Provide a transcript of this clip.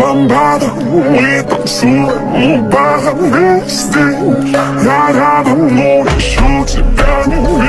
Ламбада, улитом сила, ну багам весь день Я рядом, но еще тебя не